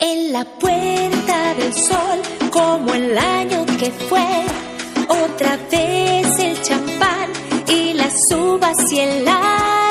En la puerta del sol, como el año que fue, otra vez el champán y las uvas y el aire.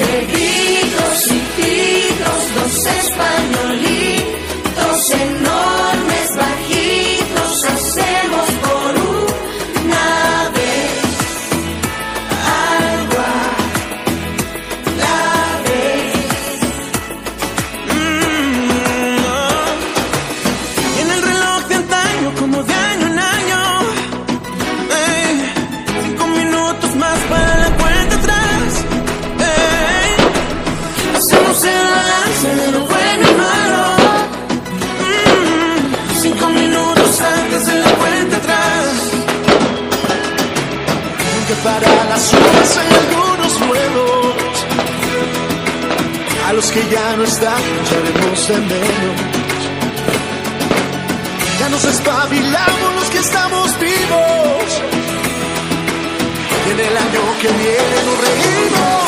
Entre gritos y gritos, dos españolitos enormes, para las horas hay algunos nuevos a los que ya no están echaremos de menos. Ya nos espabilamos los que estamos vivos. Y en el año que viene nos reímos